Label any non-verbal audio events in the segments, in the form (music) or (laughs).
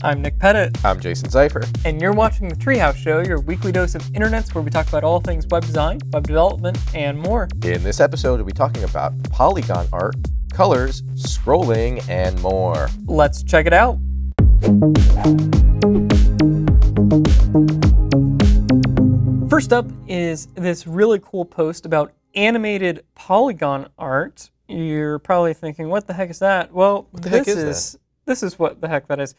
I'm Nick Pettit, I'm Jason Seifer. and you're watching The Treehouse Show, your weekly dose of internets where we talk about all things web design, web development, and more. In this episode, we'll be talking about polygon art, colors, scrolling, and more. Let's check it out. First up is this really cool post about animated polygon art. You're probably thinking, what the heck is that? Well, the heck this is this is what the heck that is.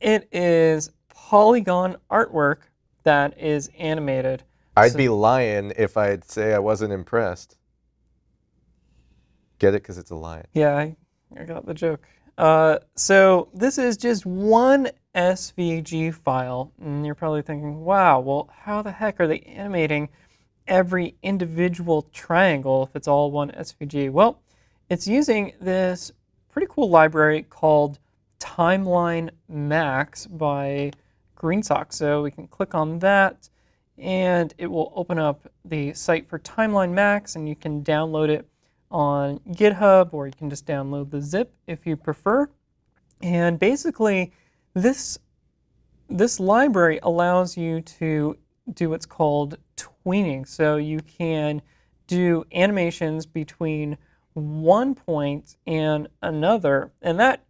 It is polygon artwork that is animated. I'd So- be lying if I'd say I wasn't impressed. Get it? Because it's a lion. Yeah, I, I got the joke. Uh, so this is just one SVG file, and you're probably thinking, wow, well, how the heck are they animating every individual triangle if it's all one SVG? Well, it's using this pretty cool library called Timeline Max by GreenSock. So we can click on that, and it will open up the site for Timeline Max, and you can download it on GitHub, or you can just download the zip if you prefer. And basically, this this library allows you to do what's called tweening. So you can do animations between one point and another, and that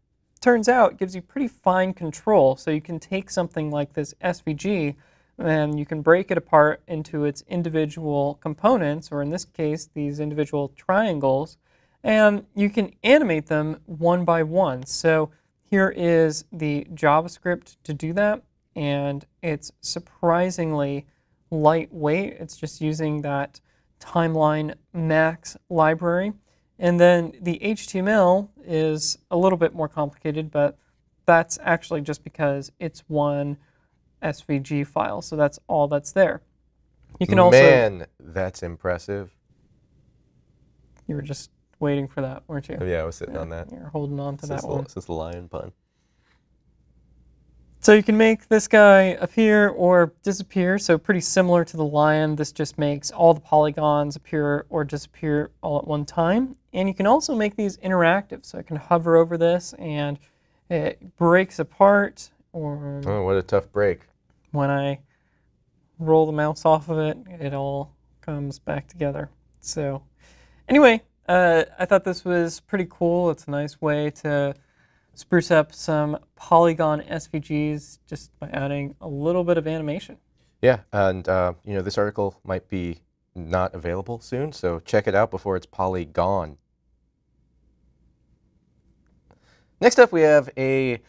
turns out gives you pretty fine control. So you can take something like this SVG and you can break it apart into its individual components, or in this case, these individual triangles, and you can animate them one by one. So here is the JavaScript to do that, and it's surprisingly lightweight. It's just using that timeline max library. And then the HTML is a little bit more complicated, but that's actually just because it's one SVG file. So that's all that's there. You can also Man, that's impressive. you were just waiting for that, weren't you? Oh, yeah, I was sitting on that You're holding on to since that the, one. since the lion pun. So you can make this guy appear or disappear. So pretty similar to the lion. This just makes all the polygons appear or disappear all at one time. And you can also make these interactive. So I can hover over this and it breaks apart. Or Oh, what a tough break. when I roll the mouse off of it, it all comes back together. So anyway, uh, I thought this was pretty cool. It's a nice way to spruce up some polygon SVGs just by adding a little bit of animation. Yeah, and uh, you know this article might be not available soon, so check it out before it's polygon. Next up, we have a,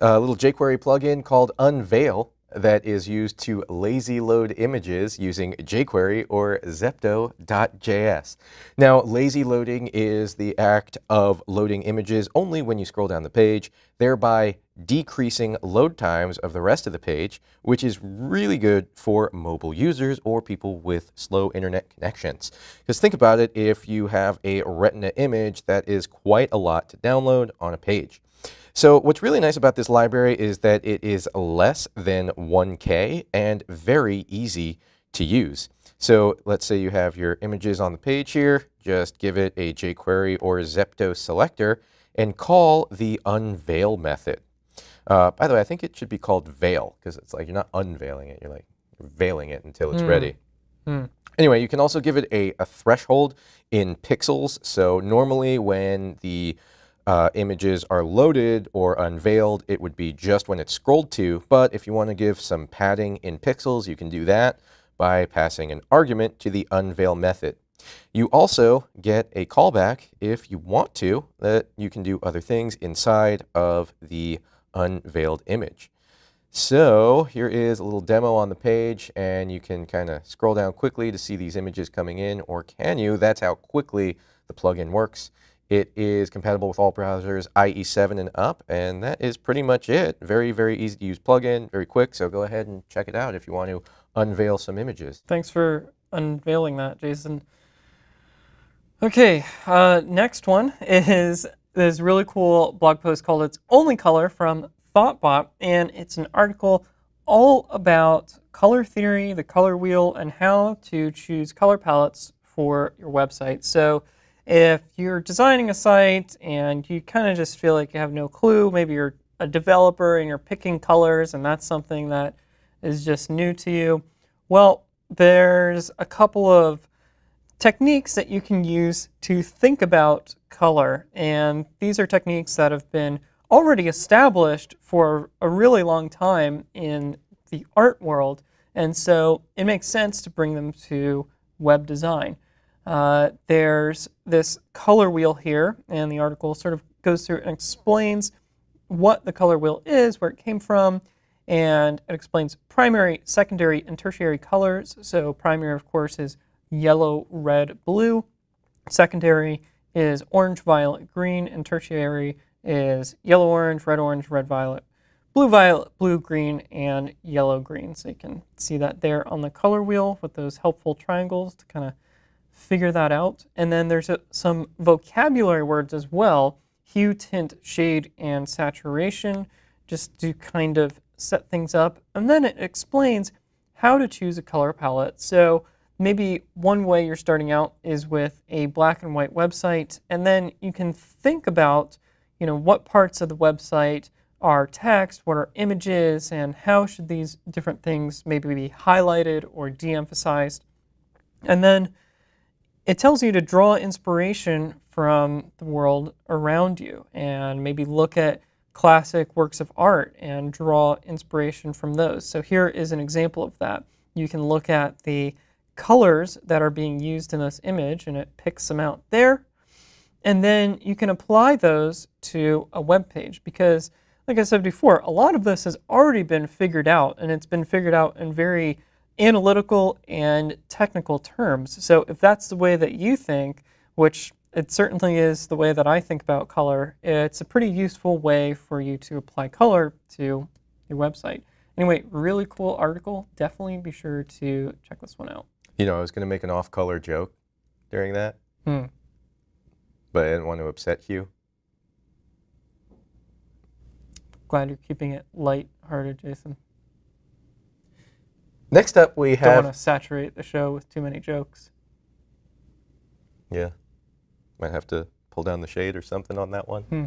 uh little jQuery plugin called Unveil that is used to lazy load images using jQuery or Zepto.js. Now, lazy loading is the act of loading images only when you scroll down the page, thereby decreasing load times of the rest of the page, which is really good for mobile users or people with slow internet connections. Because think about it, if you have a Retina image, that is quite a lot to download on a page. So what's really nice about this library is that it is less than 1K and very easy to use. So let's say you have your images on the page here, just give it a jQuery or Zepto selector and call the unveil method. Uh, by the way, I think it should be called veil because it's like you're not unveiling it, you're like veiling it until it's ready. Anyway, you can also give it a, a threshold in pixels. So normally when the uh, images are loaded or unveiled, it would be just when it's scrolled to. But if you want to give some padding in pixels, you can do that by passing an argument to the unveil method. You also get a callback if you want to that you can do other things inside of the unveiled image. So here is a little demo on the page, and you can kind of scroll down quickly to see these images coming in, or can you? That's how quickly the plugin works. It is compatible with all browsers IE7 and up, and that is pretty much it. Very, very easy to use plugin, very quick, so go ahead and check it out if you want to unveil some images. Thanks for unveiling that, Jason. Okay, uh, next one (laughs) is this really cool blog post called It's Only Color from Thoughtbot, and it's an article all about color theory, the color wheel, and how to choose color palettes for your website. So if you're designing a site and you kind of just feel like you have no clue, maybe you're a developer and you're picking colors and that's something that is just new to you, well, there's a couple of techniques that you can use to think about color. And these are techniques that have been already established for a really long time in the art world. And so it makes sense to bring them to web design. Uh, there's this color wheel here, and the article sort of goes through and explains what the color wheel is, where it came from, and it explains primary, secondary, and tertiary colors. So primary, of course, is yellow, red, blue. Secondary is orange, violet, green, and tertiary is yellow, orange, red, orange, red, violet, blue, violet, blue, green, and yellow, green. So you can see that there on the color wheel with those helpful triangles to kind of figure that out. And then there's a, some vocabulary words as well, hue, tint, shade, and saturation, just to kind of set things up. And then it explains how to choose a color palette. So maybe one way you're starting out is with a black and white website, and then you can think about, you know, what parts of the website are text, what are images, and how should these different things maybe be highlighted or de-emphasized. And then it tells you to draw inspiration from the world around you and maybe look at classic works of art and draw inspiration from those. So here is an example of that. You can look at the colors that are being used in this image and it picks them out there. And then you can apply those to a web page because like I said before, a lot of this has already been figured out and it's been figured out in very analytical and technical terms. So if that's the way that you think, which it certainly is the way that I think about color, it's a pretty useful way for you to apply color to your website. Anyway, really cool article. Definitely be sure to check this one out. You know, I was going to make an off-color joke during that, Hmm. but I didn't want to upset Hugh. Glad you're keeping it light-hearted, Jason. Next up, we have. Don't want to saturate the show with too many jokes. Yeah. Might have to pull down the shade or something on that one. Hmm.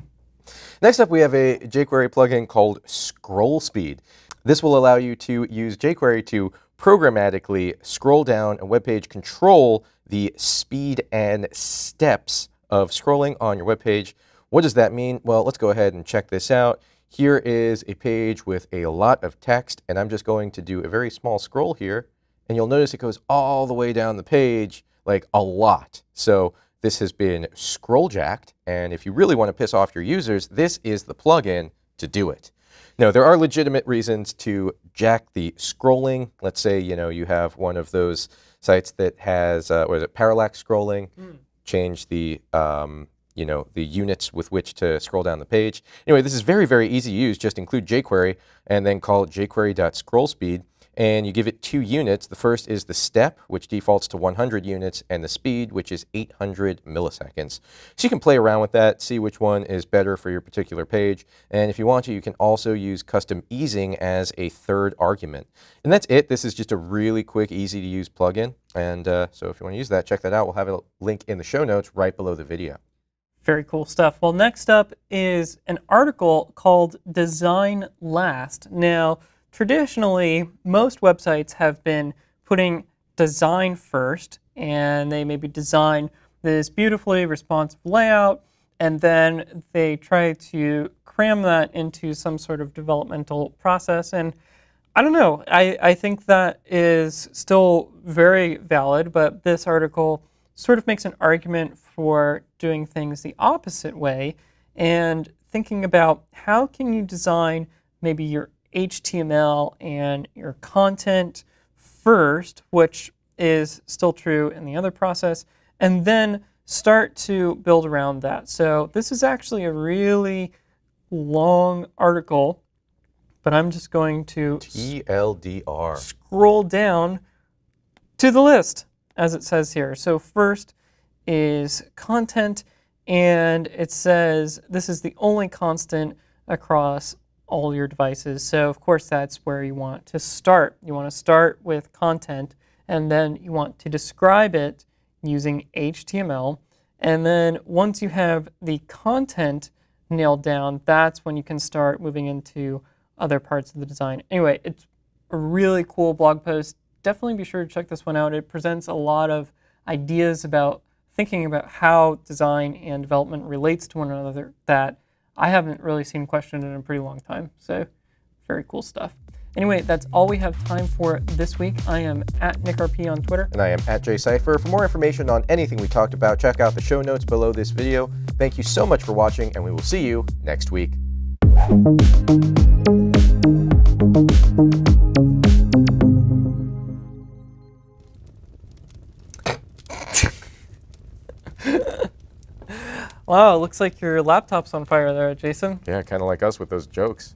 Next up, we have a jQuery plugin called Scroll Speed. This will allow you to use jQuery to programmatically scroll down a web page, control the speed and steps of scrolling on your web page. What does that mean? Well, let's go ahead and check this out. Here is a page with a lot of text, and I'm just going to do a very small scroll here, and you'll notice it goes all the way down the page, like a lot. So this has been scroll jacked, and if you really want to piss off your users, this is the plugin to do it. Now, there are legitimate reasons to jack the scrolling. Let's say, you know, you have one of those sites that has, uh, what is it, parallax scrolling, change the, um, you know, the units with which to scroll down the page. Anyway, this is very, very easy to use. Just include jQuery and then call jQuery.scrollSpeed and you give it two units. The first is the step, which defaults to 100 units, and the speed, which is 800 milliseconds. So you can play around with that, see which one is better for your particular page. And if you want to, you can also use custom easing as a third argument. And that's it. This is just a really quick, easy to use plugin. And uh, so if you want to use that, check that out. We'll have a link in the show notes right below the video. Very cool stuff. Well, next up is an article called Design Last. Now, traditionally, most websites have been putting design first, and they maybe design this beautifully responsive layout, and then they try to cram that into some sort of developmental process. And I don't know, I, I think that is still very valid, but this article sort of makes an argument for doing things the opposite way and thinking about how can you design maybe your HTML and your content first, which is still true in the other process, and then start to build around that. So this is actually a really long article, but I'm just going to TLDR. scroll down to the list as it says here. So first is content, and it says this is the only constant across all your devices. So of course that's where you want to start. You want to start with content, and then you want to describe it using HTML. And then once you have the content nailed down, that's when you can start moving into other parts of the design. Anyway, it's a really cool blog post. Definitely be sure to check this one out. It presents a lot of ideas about thinking about how design and development relates to one another that I haven't really seen questioned in a pretty long time. So, very cool stuff. Anyway, that's all we have time for this week. I am at NickRP on Twitter. And I am at JSeifer. For more information on anything we talked about, check out the show notes below this video. Thank you so much for watching, and we will see you next week. (laughs) Wow, looks like your laptop's on fire there, Jason. Yeah, kind of like us with those jokes.